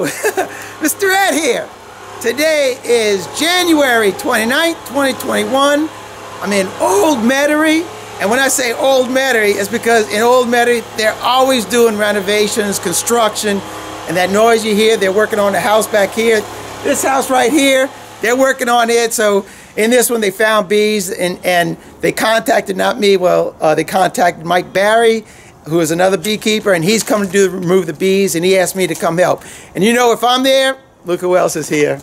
Mr. Ed here. Today is January 29th, 2021. I'm in Old Metairie, and when I say Old Metairie, it's because in Old Metairie, they're always doing renovations, construction, and that noise you hear, they're working on the house back here. This house right here, they're working on it, so in this one they found bees, and, and they contacted, not me, well, uh, they contacted Mike Barry, who is another beekeeper, and he's coming to do, remove the bees, and he asked me to come help. And you know, if I'm there, look who else is here.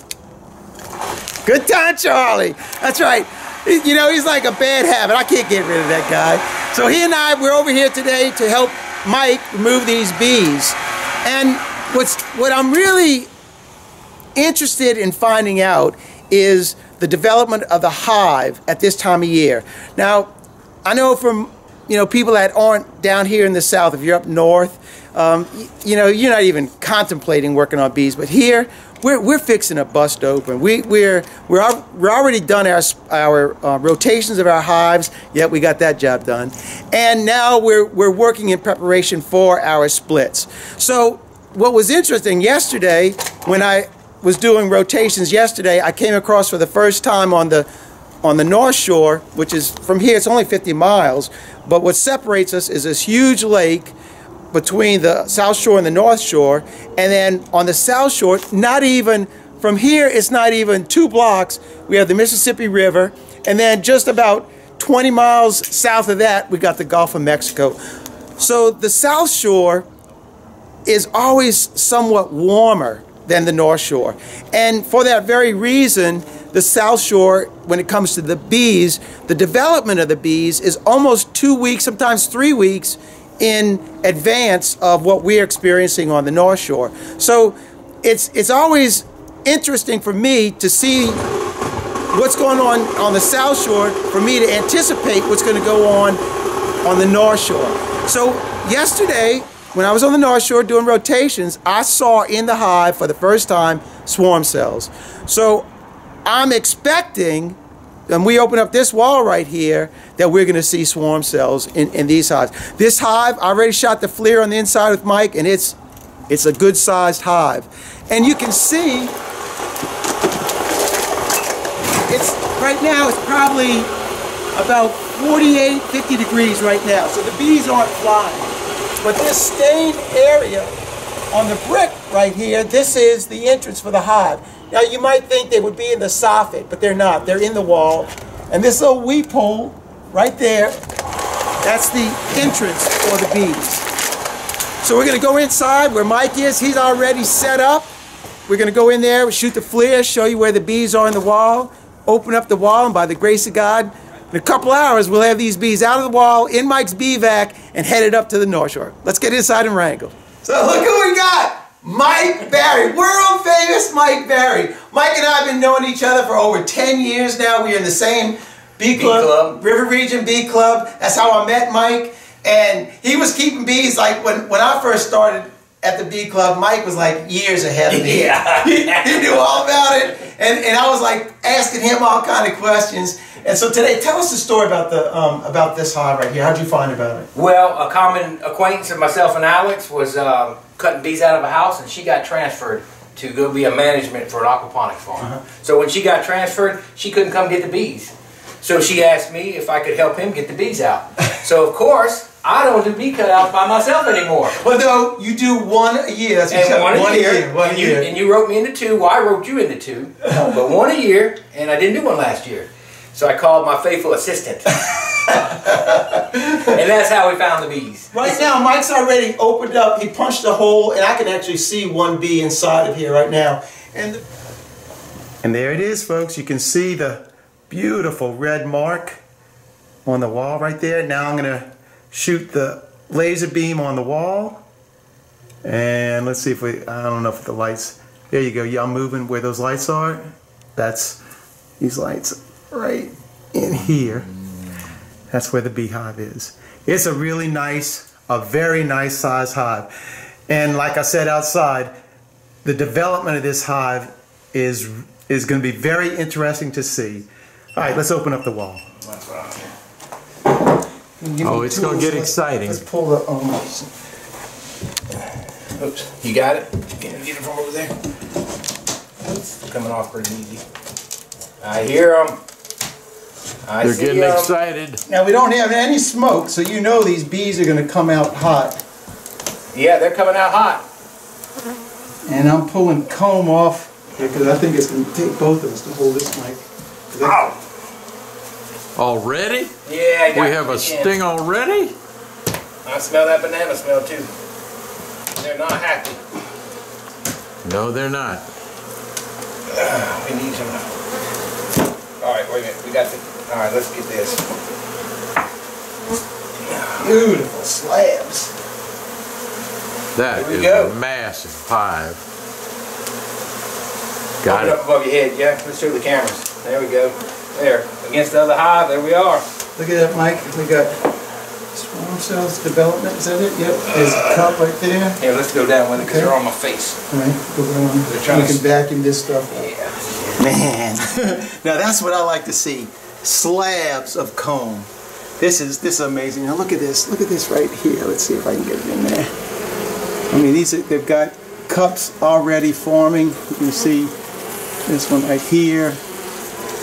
Good time, Charlie. That's right. You know, he's like a bad habit. I can't get rid of that guy. So he and I, we're over here today to help Mike remove these bees. And what's what I'm really interested in finding out is the development of the hive at this time of year. Now, I know from you know, people that aren't down here in the south, if you're up north, um, you, you know, you're not even contemplating working on bees. But here, we're, we're fixing a bust open. We, we're, we're, we're already done our, our uh, rotations of our hives. Yet we got that job done. And now we're, we're working in preparation for our splits. So what was interesting yesterday, when I was doing rotations yesterday, I came across for the first time on the on the North Shore, which is from here, it's only 50 miles, but what separates us is this huge lake between the South Shore and the North Shore. And then on the South Shore, not even from here, it's not even two blocks. We have the Mississippi River. And then just about 20 miles south of that, we got the Gulf of Mexico. So the South Shore is always somewhat warmer than the North Shore. And for that very reason, the South Shore, when it comes to the bees, the development of the bees is almost two weeks, sometimes three weeks in advance of what we're experiencing on the North Shore. So it's, it's always interesting for me to see what's going on on the South Shore for me to anticipate what's going to go on on the North Shore. So yesterday, when I was on the North Shore doing rotations, I saw in the hive for the first time swarm cells. So I'm expecting, and we open up this wall right here, that we're going to see swarm cells in, in these hives. This hive, I already shot the FLIR on the inside with Mike, and it's, it's a good sized hive. And you can see, it's right now, it's probably about 48, 50 degrees right now. So the bees aren't flying. But this stained area on the brick right here, this is the entrance for the hive. Now you might think they would be in the soffit, but they're not. They're in the wall. And this little weep hole right there, that's the entrance for the bees. So we're gonna go inside where Mike is. He's already set up. We're gonna go in there, shoot the FLIR, show you where the bees are in the wall, open up the wall, and by the grace of God, in a couple hours, we'll have these bees out of the wall in Mike's bee vac and headed up to the North Shore. Let's get inside and wrangle. So look who we got. Mike Barry, world famous Mike Barry. Mike and I have been knowing each other for over 10 years now. We are in the same bee club, club, River Region Bee Club. That's how I met Mike. And he was keeping bees like when, when I first started at the bee club, Mike was like years ahead of me. Yeah. he, he knew all about it. And, and I was like asking him all kind of questions. And so today, tell us the story about the um, about this hive right here. How'd you find about it? Well, a common acquaintance of myself and Alex was um, cutting bees out of a house, and she got transferred to go be a management for an aquaponics farm. Uh -huh. So when she got transferred, she couldn't come get the bees. So she asked me if I could help him get the bees out. so of course, I don't do bee cutouts by myself anymore. Well, no, you do one a year. That's and one, one a year. year one and, you, and you wrote me into two. Well, I wrote you into two, but one a year, and I didn't do one last year. So I called my faithful assistant. and that's how we found the bees. Right now, Mike's already opened up. He punched a hole, and I can actually see one bee inside of here right now. And, and there it is, folks. You can see the beautiful red mark on the wall right there. Now I'm going to shoot the laser beam on the wall. And let's see if we, I don't know if the lights, there you go. Yeah, I'm moving where those lights are. That's these lights right in here. That's where the beehive is. It's a really nice, a very nice size hive. And like I said outside, the development of this hive is is going to be very interesting to see. All right, let's open up the wall. Oh, it's going to get exciting. Let's pull the. Um, Oops, you got it? Get it, get it from over there. Oops, coming off pretty easy. I hear them. I They're see getting 'em. excited. Now we don't have any smoke, so you know these bees are gonna come out hot. Yeah, they're coming out hot. And I'm pulling comb off because I think it's gonna take both of us to hold this mic. 'Cause I- Ow! Already? Yeah, I got We have a sting already? I smell that banana smell too. They're not happy. No, they're not. We need some. All right, wait a minute. We got the. All right, let's get this. Beautiful slabs. That is go. a massive hive. Got Open it. up above your head, yeah. Let's show the cameras. There we go. There, against the other hive. There we are. Look at that, Mike. We got swarm cells development. Is that it? Yep. There's a cup right there. Here, let's go down with it because Okay. they're on my face. All right, go around. They're trying We to can vacuum this stuff. Yeah. Man, now that's what I like to see. Slabs of comb. This is this is amazing. Now look at this. Look at this right here. Let's see if I can get it in there. I mean, these are, they've got cups already forming. You can see this one right here,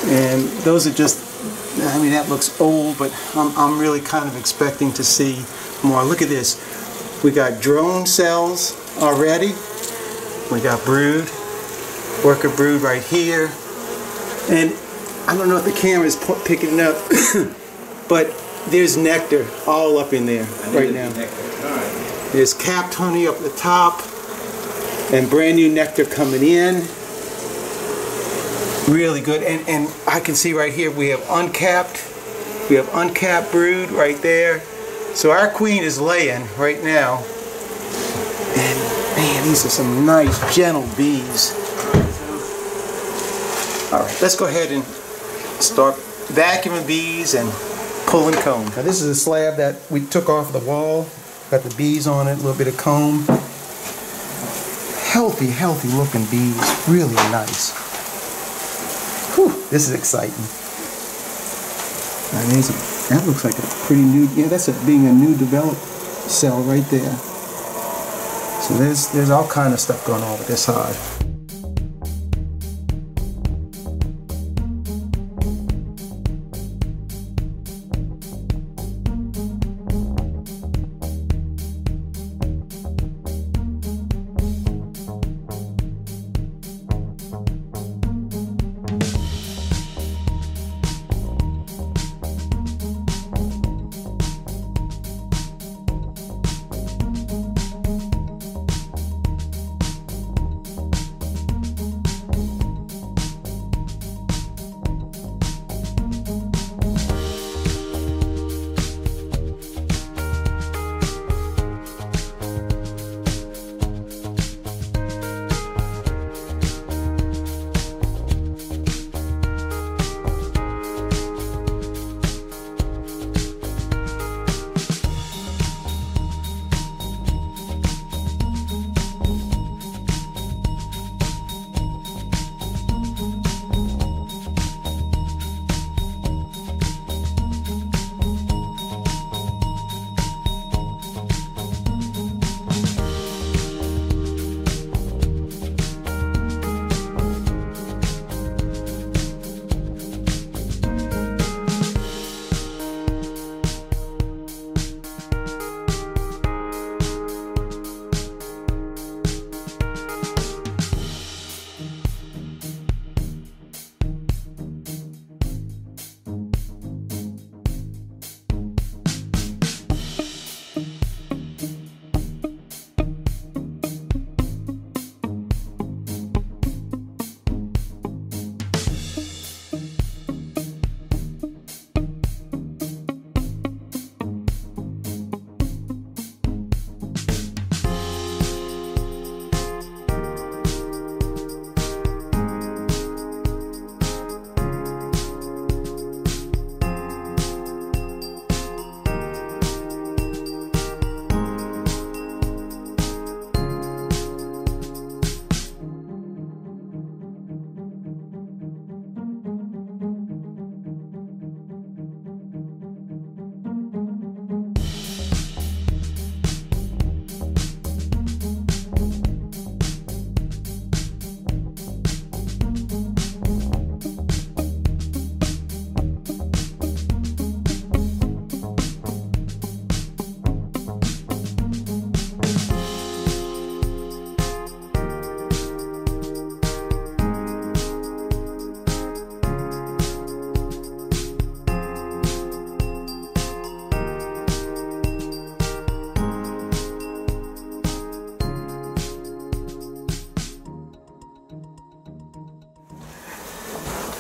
and those are just. I mean, that looks old, but I'm I'm really kind of expecting to see more. Look at this. We got drone cells already. We got brood worker brood right here. And I don't know if the camera is picking it up, but there's nectar all up in there right now. Right. There's capped honey up the top and brand new nectar coming in. Really good. And, and I can see right here we have uncapped. We have uncapped brood right there. So our queen is laying right now. And man, these are some nice gentle bees. All right, let's go ahead and start vacuuming bees and pulling comb. Now this is a slab that we took off the wall. Got the bees on it, a little bit of comb. Healthy, healthy looking bees. Really nice. Whew, this is exciting. There's a- that looks like a pretty new, yeah, that's a, being a new developed cell right there. So there's there's all kind of stuff going on with this hive.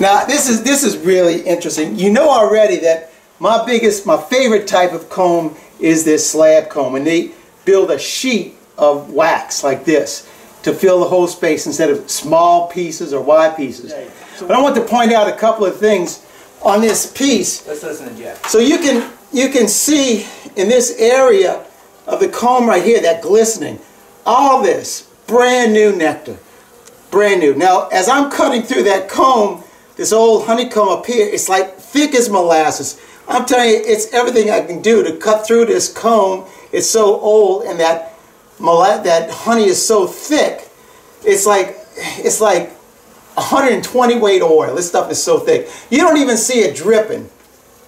Now this is this is really interesting. You know already that my biggest, my favorite type of comb is this slab comb, and they build a sheet of wax like this to fill the whole space instead of small pieces or wide pieces. But I want to point out a couple of things on this piece. Let's listen to Jeff. So you can you can see in this area of the comb right here, that glistening, all this brand new nectar, brand new. Now, as I'm cutting through that comb, this old honeycomb up here, it's like thick as molasses. I'm telling you, it's everything I can do to cut through this comb. It's so old, and that that honey is so thick. It's like it's like 120 weight oil. This stuff is so thick. You don't even see it dripping.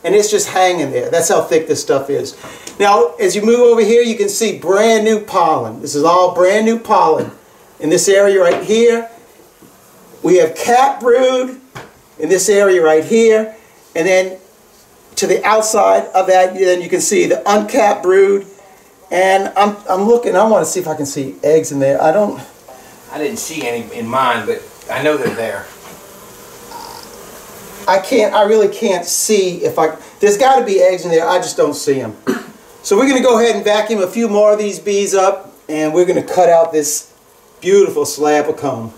And it's just hanging there. That's how thick this stuff is. Now, as you move over here, you can see brand new pollen. This is all brand new pollen. In this area right here, we have cap brood in this area right here. And then to the outside of that, then you can see the uncapped brood. And I'm, I'm looking, I want to see if I can see eggs in there. I don't, I didn't see any in mine, but I know they're there. I can't, I really can't see if I, there's got to be eggs in there, I just don't see them. So we're going to go ahead and vacuum a few more of these bees up and we're going to cut out this beautiful slab of comb.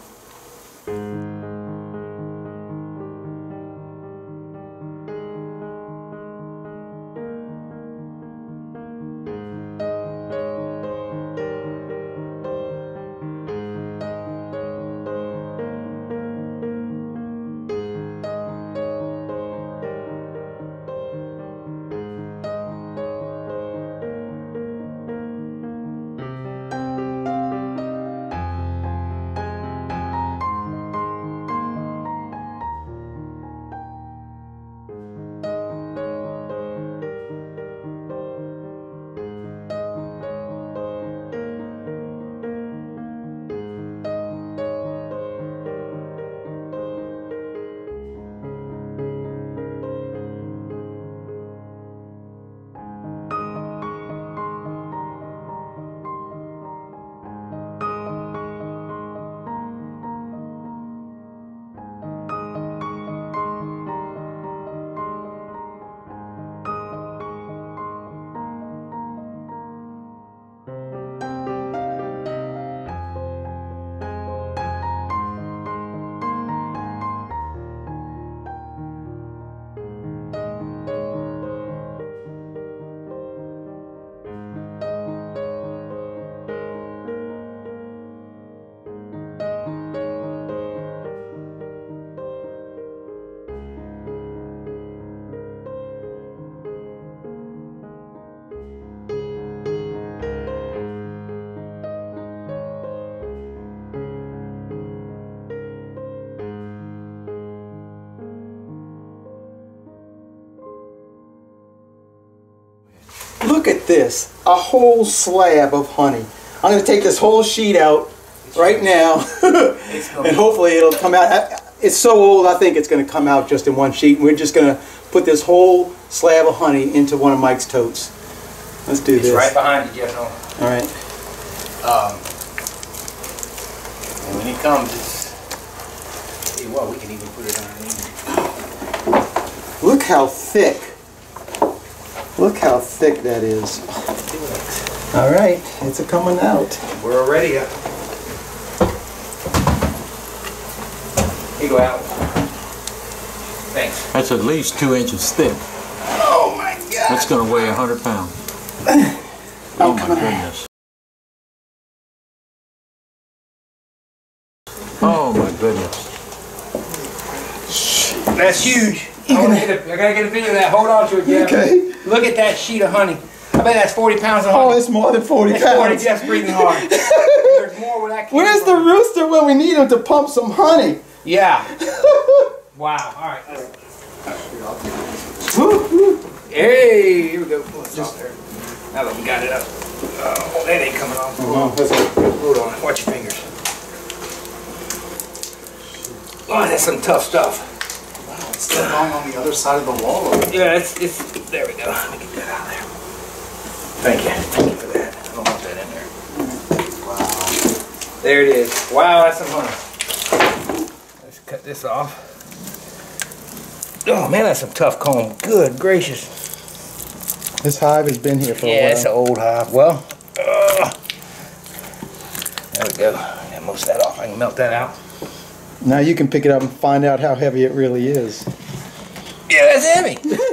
Look at this, a whole slab of honey. I'm going to take this whole sheet out right now and hopefully it'll come out. It's so old I think it's going to come out just in one sheet. We're just going to put this whole slab of honey into one of Mike's totes. Let's do It's this. right behind you. Nolan. All right. Um, and when he comes, it's. Tell you what, we can even put it underneath. Look how thick. Look how thick that is. All right, it's a coming out. We're already up. Here you go, out. Thanks. That's at least two inches thick. Oh my God. That's gonna weigh a hundred pounds. Oh, oh my goodness. Oh my goodness. That's huge. I, wanna get a, I gotta get a video of that. Hold on to it, Jeff. Okay. Look at that sheet of honey. I bet that's 40 pounds of honey. Oh, it's more than 40 That's 40. pounds. Jeff's breathing hard. There's more where that came Where's the rooster when we need him to pump some honey? Yeah. Wow. All right. Woo. Hey, here we go. Pull there. Now that we got it up. Oh, that ain't coming off. Uh-huh. Hold on. Watch your fingers. Oh, that's some tough stuff. It's still going on the other side of the wall. over. Yeah, it's, it's, there we go. Let me get that out of there. Thank you. Thank you for that. I don't want that in there. Wow. There it is. Wow, that's some honey. Let's cut this off. Oh man, that's some tough comb. Good gracious. This hive has been here for Yeah, a while. Yeah, it's an old hive. Well, uh, there we go. Get most of that off. I can melt that out. Now you can pick it up and find out how heavy it really is. Yeah, that's heavy.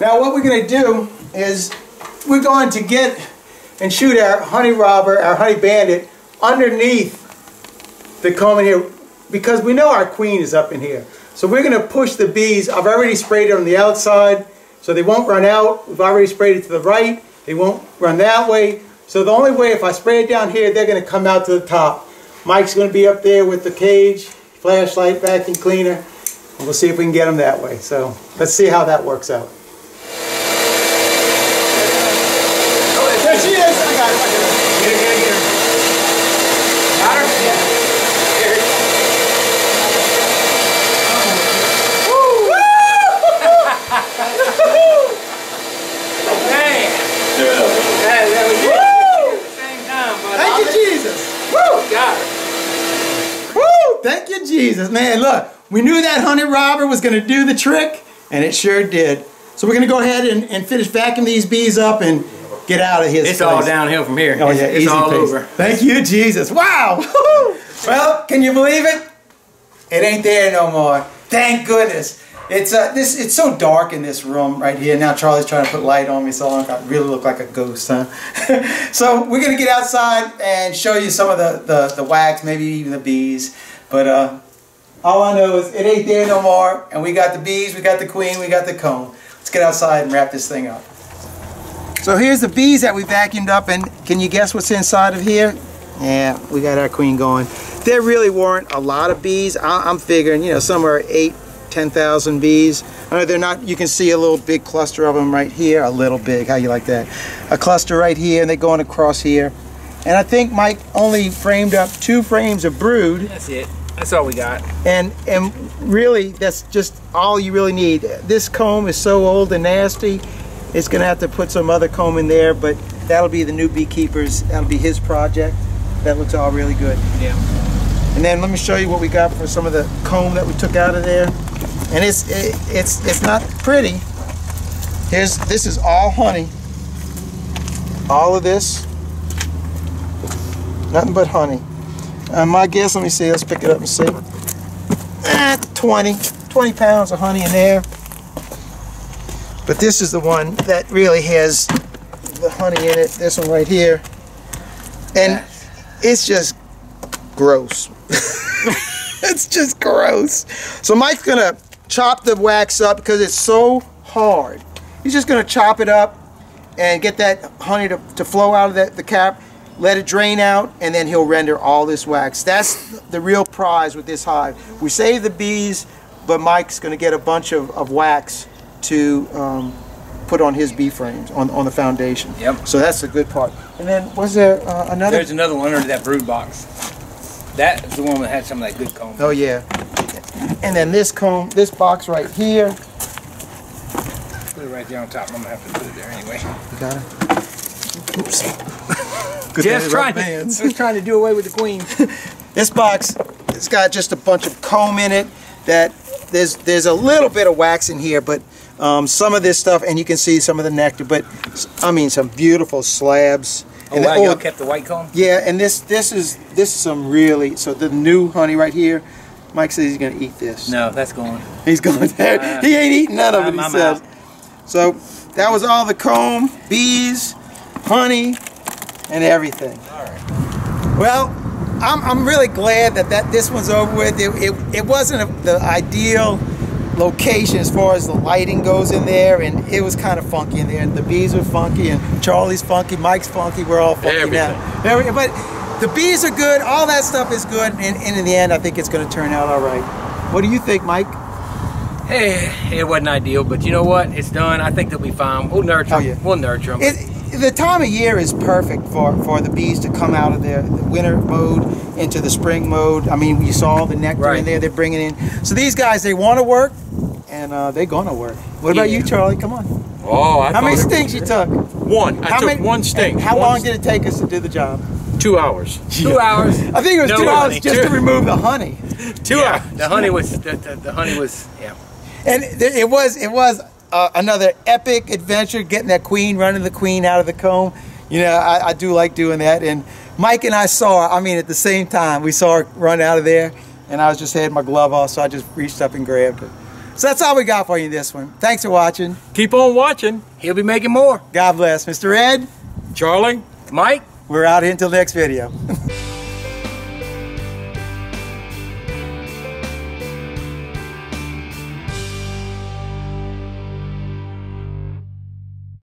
Now what we're going to do is we're going to get and shoot our honey robber, our honey bandit, underneath the comb in here because we know our queen is up in here. So we're going to push the bees. I've already sprayed it on the outside so they won't run out. We've already sprayed it to the right. They won't run that way. So the only way if I spray it down here, they're going to come out to the top. Mike's going to be up there with the cage, flashlight, vacuum cleaner. And we'll see if we can get them that way. So let's see how that works out. There she is. I got it. I got it. Get her, get her, get her. Got her? Yeah. Here. Dang. That, that was it. At the same time, but Thank you, Jesus. Woo! got her. Woo! Thank you, Jesus. Man, look, we knew that honey robber was going to do the trick, and it sure did. So we're going to go ahead and, and finish vacuuming these bees up and get out of his It's all downhill from here. Oh, it's, yeah, it's easy all pace. over. Thank you, Jesus. Wow. Well, can you believe it? It ain't there no more. Thank goodness. It's uh, this. It's so dark in this room right here. Now Charlie's trying to put light on me, so I really look like a ghost, huh? so we're gonna get outside and show you some of the, the, the wax, maybe even the bees. But uh, all I know is it ain't there no more, and we got the bees, we got the queen, we got the comb. Let's get outside and wrap this thing up. So here's the bees that we vacuumed up, and can you guess what's inside of here? Yeah, we got our queen going. There really weren't a lot of bees. I- I'm figuring, you know, somewhere eight, 10,000 bees. I know they're not, you can see a little big cluster of them right here, a little big, how you like that? A cluster right here, and they're going across here. And I think Mike only framed up two frames of brood, That's it. That's all we got. and and really, that's just all you really need. This comb is so old and nasty, it's gonna have to put some other comb in there, but that'll be the new beekeepers, that'll be his project. That looks all really good. Yeah. And then let me show you what we got for some of the comb that we took out of there. And it's it, it's it's not pretty. Here's this is all honey. All of this, nothing but honey. Uh, my guess, let me see, let's pick it up and see. Eh, 20, 20 pounds of honey in there. But this is the one that really has the honey in it. This one right here. And it's just gross. it's just gross. So Mike's gonna chop the wax up because it's so hard. He's just gonna chop it up and get that honey to, to flow out of the, the cap, let it drain out, and then he'll render all this wax. That's the real prize with this hive. We save the bees, but Mike's gonna get a bunch of, of wax to um, put on his bee frames, on, on the foundation. Yep. So that's the good part. And then was there uh, another? There's another one under that brood box. That's the one that had some of that good comb. Oh yeah. And then this comb, this box right here. Put it right there on top. I'm gonna have to put it there anyway. You got it. Oops. Good thing Just they trying, rub to, just trying to do away with the queen. This box, it's got just a bunch of comb in it. That there's there's a little bit of wax in here, but um, some of this stuff, and you can see some of the nectar. But I mean, some beautiful slabs. Oh, And wow, the- y'all kept the white comb? Yeah, and this this is this is some really so the new honey right here. Mike says he's gonna eat this. No, that's gone. He's going there. Uh, he ain't eating none of it. I'm- He I'm says. out. So that was all the comb, bees, honey, and everything. All right. Well, I'm, I'm really glad that, that this one's over with. It, it, it wasn't a, the ideal location as far as the lighting goes in there, and it was kind of funky in there. And the bees were funky, and Charlie's funky, Mike's funky. We're all funky now. Every- But the bees are good. All that stuff is good, and, and in the end, I think it's going to turn out all right. What do you think, Mike? Hey, it wasn't ideal, but you know what? It's done. I think they'll be fine. We'll nurture Oh, yeah. We'll nurture them. It, the time of year is perfect for, for the bees to come out of their winter mode into the spring mode. I mean, you saw the nectar in there they're bringing in. So these guys, they want to work, and uh, they're going to work. What about you, Charlie? Come on. Oh, I How many stings you took? One. I How took many- one sting. How One long st- did it take us to do the job? Two hours. Two hours. I think it was No two hours honey. just to remove the honey. Two yeah, hours. The honey was the, the, the honey was yeah. And th- it was it was uh, another epic adventure getting that queen, running the queen out of the comb. You know, I, I do like doing that. And Mike and I saw, her, I mean, at the same time, we saw her run out of there, and I was just had my glove off, so I just reached up and grabbed her. So that's all we got for you this one. Thanks for watching. Keep on watching. He'll be making more. God bless. Mr. Ed, Charlie. Mike. We're out here until next video.